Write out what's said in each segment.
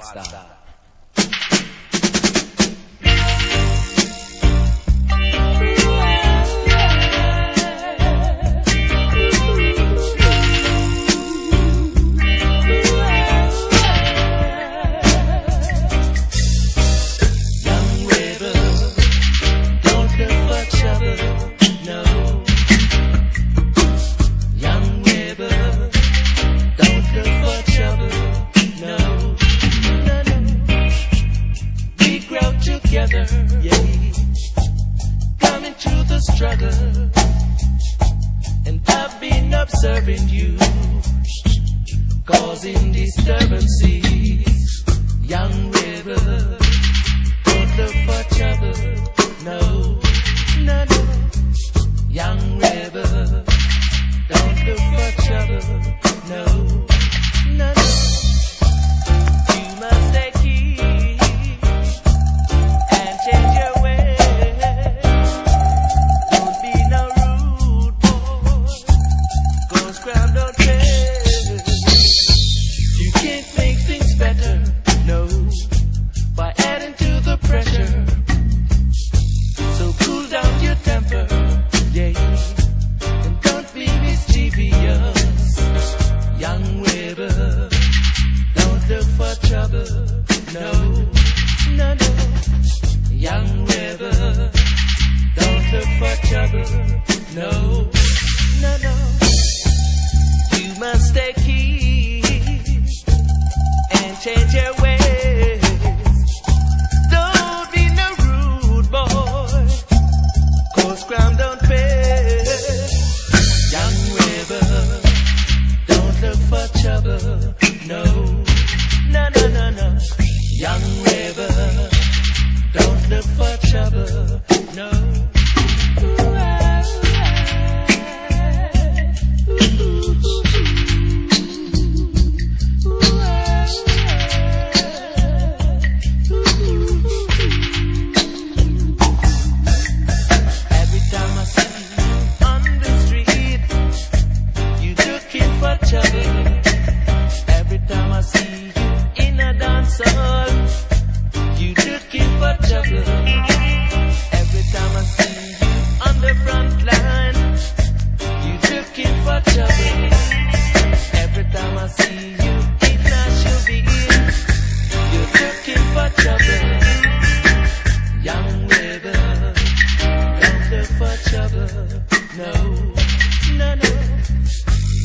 Stop. of. serving you, causing disturbances, young rebel. each other. No. no, no, no.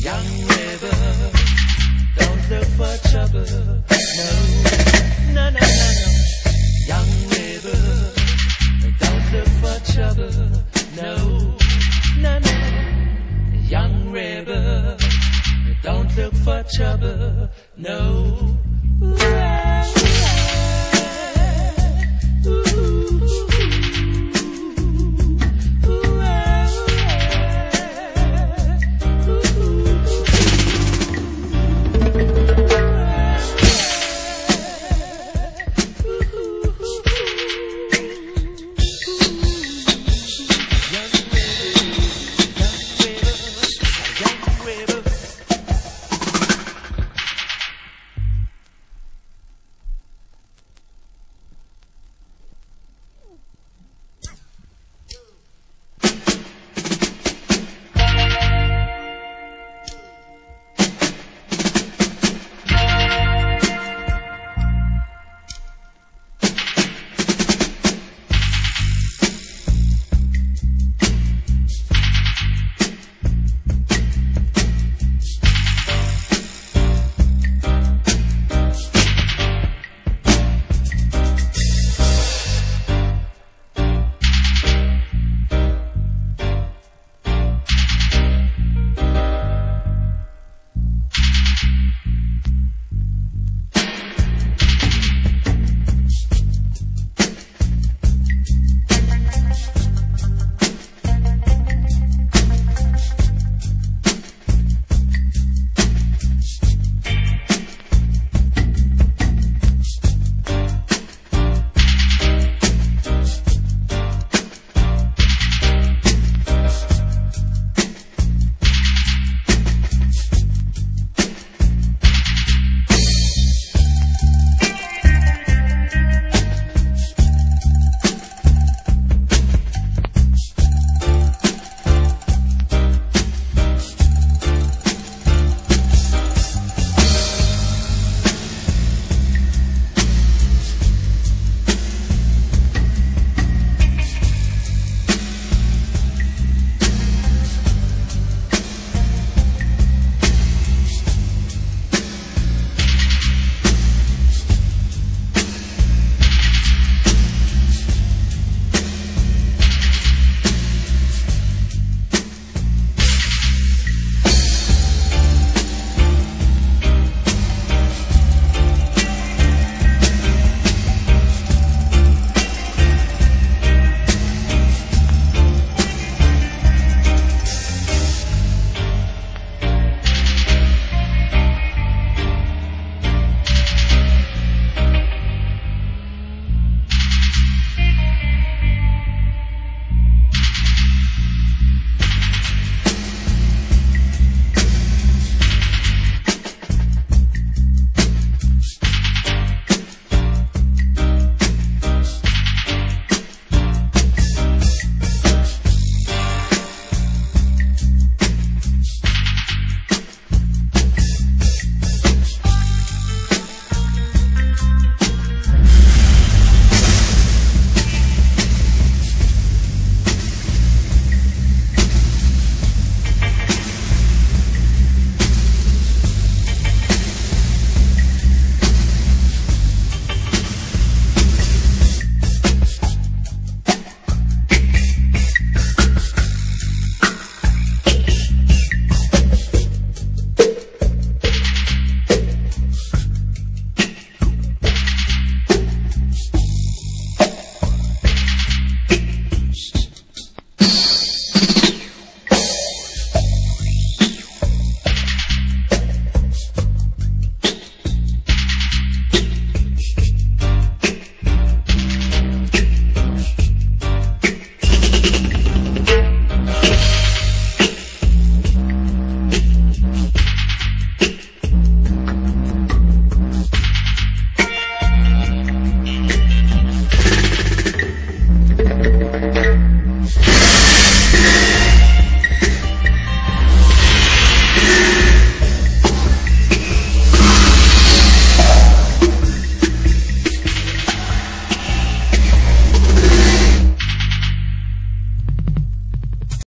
Young rebel, don't look for trouble. No, no, no, no, no. Young rebel, don't look for trouble. No, no, no. Young rebel, don't look for trouble. No. Ooh,